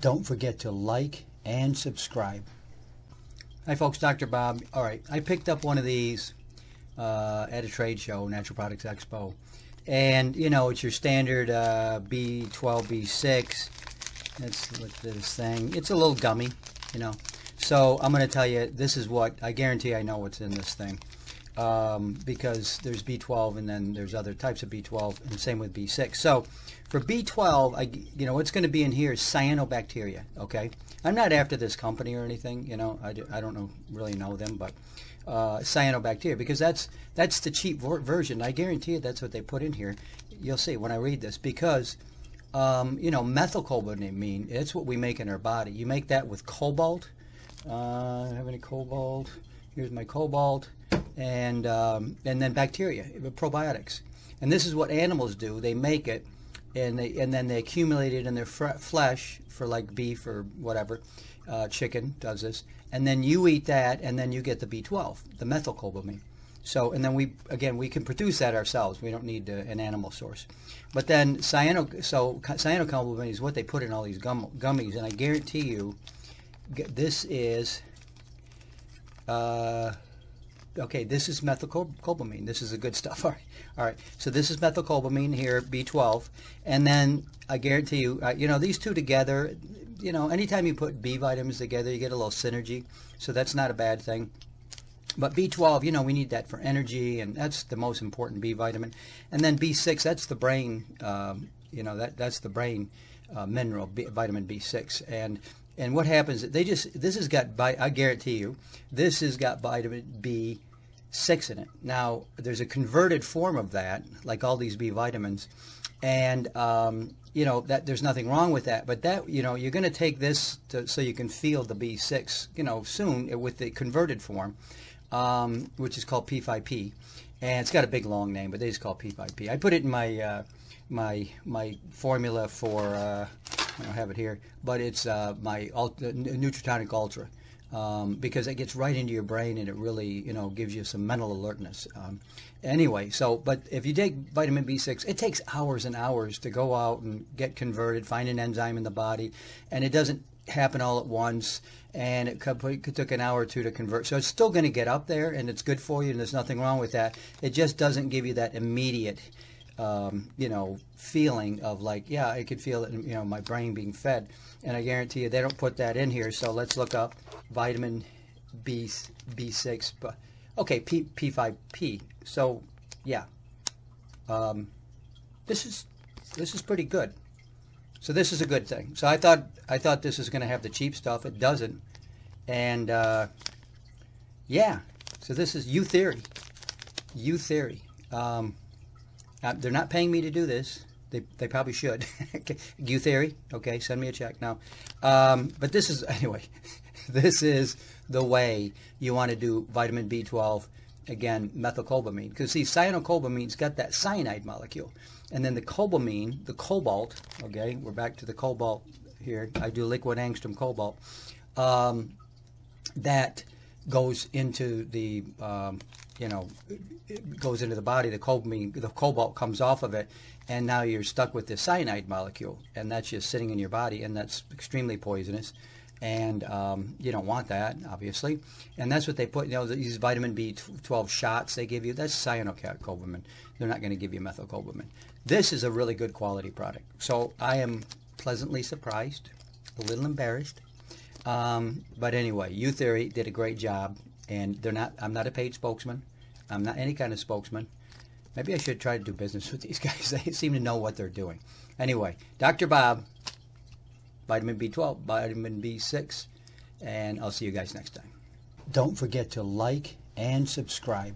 Don't forget to like and subscribe. Hi, folks. Dr. Bob. All right, I picked up one of these uh, at a trade show, Natural Products Expo, and you know it's your standard uh, B12, B6. Let's look at this thing. It's a little gummy, you know. So I'm going to tell you, this is what I guarantee I know what's in this thing. Um, because there's B12 and then there's other types of B12 and same with B6. So for B12, I, you know, what's going to be in here is cyanobacteria, okay? I'm not after this company or anything, you know, I, do, I don't know, really know them, but uh, cyanobacteria because that's that's the cheap version. I guarantee you that's what they put in here. You'll see when I read this because um, you know methylcobalamin. It's what we make in our body. You make that with cobalt. Uh, have any cobalt? Here's my cobalt, and um, and then bacteria, probiotics. And this is what animals do. They make it, and they and then they accumulate it in their flesh for like beef or whatever. Uh, chicken does this, and then you eat that, and then you get the B12, the methylcobalamin. So, and then we again we can produce that ourselves. We don't need uh, an animal source. But then cyano, so cyanocobalamin is what they put in all these gum, gummies, and I guarantee you, this is. Uh, okay, this is methylcobalamin. This is the good stuff. All right, all right. So this is methylcobalamin here, B12, and then I guarantee you, uh, you know, these two together. You know, anytime you put B vitamins together, you get a little synergy. So that's not a bad thing. But B12, you know, we need that for energy, and that's the most important B vitamin. And then B6, that's the brain, um, you know, that that's the brain uh, mineral, B, vitamin B6. And and what happens? They just this has got, I guarantee you, this has got vitamin B6 in it. Now there's a converted form of that, like all these B vitamins, and um, you know that there's nothing wrong with that. But that you know you're going to take this to, so you can feel the B6, you know, soon with the converted form um, which is called P5P, and it's got a big long name, but they just call it P5P. I put it in my uh, my my formula for uh, I don't have it here, but it's uh, my Ultra, Nutritonic Ultra. Um, because it gets right into your brain and it really, you know, gives you some mental alertness. Um, anyway, so but if you take vitamin B6, it takes hours and hours to go out and get converted, find an enzyme in the body, and it doesn't happen all at once and it, took an hour or two to convert. So it's still going to get up there, and it's good for you, and there's nothing wrong with that. It just doesn't give you that immediate, um, you know, feeling of like, yeah, I could feel it, in, you know, my brain being fed. And I guarantee you, they don't put that in here. So let's look up vitamin B B6. But okay, P P5P. So yeah, um, this is this is pretty good. So this is a good thing. So I thought I thought this was going to have the cheap stuff. It doesn't. And uh, yeah, so this is Youtheory. U Theory. Um, uh, they're not paying me to do this. They, they probably should. Youtheory, Okay, send me a check now. Um, but this is anyway. this is the way you want to do vitamin B12 again, methylcobalamin. Because see, cyanocobalamin's got that cyanide molecule. And then the cobalamin, the cobalt, okay, we're back to the cobalt here. I do liquid angstrom cobalt. Um, that goes into the, um, you know, goes into the body. The cobalamin, the cobalt comes off of it, and now you're stuck with this cyanide molecule, and that's just sitting in your body, and that's extremely poisonous and um, you don't want that, obviously. And that's what they put. You know, these vitamin B12 shots they give you. That's cyanocobalamin. They're not going to give you methylcobalamin. This is a really good quality product. So I am pleasantly surprised, a little embarrassed. Um, but anyway, Youtheory did a great job, and they're not. I'm not a paid spokesman. I'm not any kind of spokesman. Maybe I should try to do business with these guys. They seem to know what they're doing. Anyway, Dr. Bob, vitamin B12, vitamin B6, and I'll see you guys next time. Don't forget to like and subscribe.